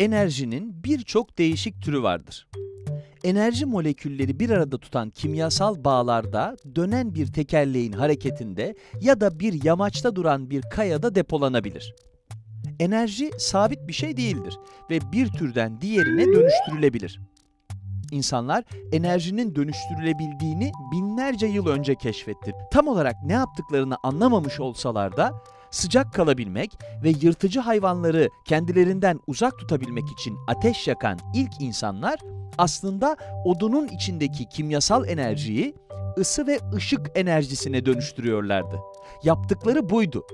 Enerjinin birçok değişik türü vardır. Enerji molekülleri bir arada tutan kimyasal bağlarda dönen bir tekerleğin hareketinde ya da bir yamaçta duran bir kayada depolanabilir. Enerji sabit bir şey değildir ve bir türden diğerine dönüştürülebilir. İnsanlar enerjinin dönüştürülebildiğini binlerce yıl önce keşfetti. Tam olarak ne yaptıklarını anlamamış olsalar da sıcak kalabilmek ve yırtıcı hayvanları kendilerinden uzak tutabilmek için ateş yakan ilk insanlar aslında odunun içindeki kimyasal enerjiyi ısı ve ışık enerjisine dönüştürüyorlardı. Yaptıkları buydu.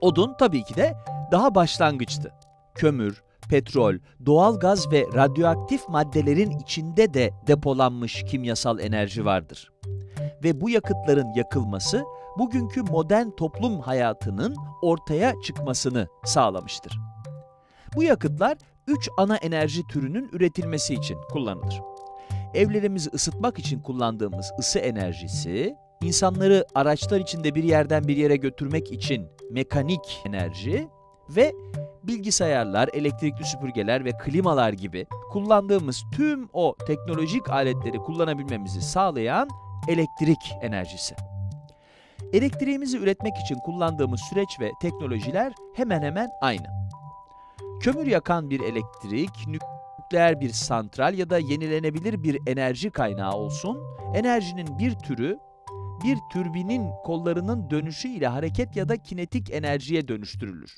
Odun tabii ki de daha başlangıçtı. Kömür, petrol, doğal gaz ve radyoaktif maddelerin içinde de depolanmış kimyasal enerji vardır. Ve bu yakıtların yakılması bugünkü modern toplum hayatının ortaya çıkmasını sağlamıştır. Bu yakıtlar üç ana enerji türünün üretilmesi için kullanılır. Evlerimizi ısıtmak için kullandığımız ısı enerjisi, insanları araçlar içinde bir yerden bir yere götürmek için mekanik enerji ve bilgisayarlar, elektrikli süpürgeler ve klimalar gibi kullandığımız tüm o teknolojik aletleri kullanabilmemizi sağlayan elektrik enerjisi. Elektriğimizi üretmek için kullandığımız süreç ve teknolojiler hemen hemen aynı. Kömür yakan bir elektrik, nükleer bir santral ya da yenilenebilir bir enerji kaynağı olsun, enerjinin bir türü bir türbinin kollarının dönüşü ile hareket ya da kinetik enerjiye dönüştürülür.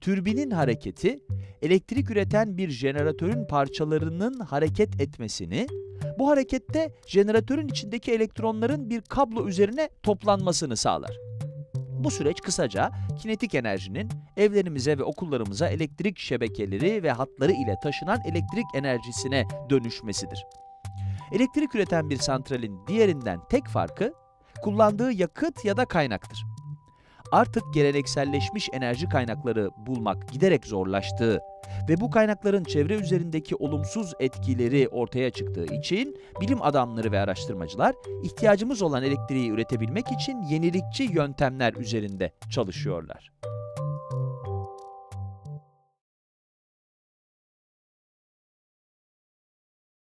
Türbinin hareketi, elektrik üreten bir jeneratörün parçalarının hareket etmesini, bu harekette jeneratörün içindeki elektronların bir kablo üzerine toplanmasını sağlar. Bu süreç kısaca kinetik enerjinin evlerimize ve okullarımıza elektrik şebekeleri ve hatları ile taşınan elektrik enerjisine dönüşmesidir. Elektrik üreten bir santralin diğerinden tek farkı kullandığı yakıt ya da kaynaktır. Artık gelenekselleşmiş enerji kaynakları bulmak giderek zorlaştığı ve bu kaynakların çevre üzerindeki olumsuz etkileri ortaya çıktığı için bilim adamları ve araştırmacılar ihtiyacımız olan elektriği üretebilmek için yenilikçi yöntemler üzerinde çalışıyorlar.